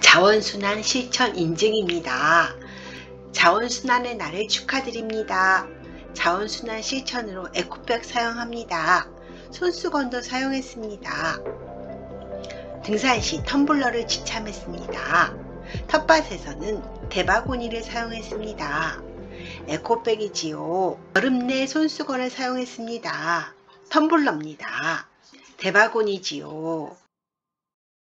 자원순환 실천 인증입니다. 자원순환의 날을 축하드립니다. 자원순환 실천으로 에코백 사용합니다. 손수건도 사용했습니다. 등산 시 텀블러를 지참했습니다. 텃밭에서는 대바구니를 사용했습니다. 에코백이지요. 여름 내 손수건을 사용했습니다. 텀블러입니다. 대바구니지요.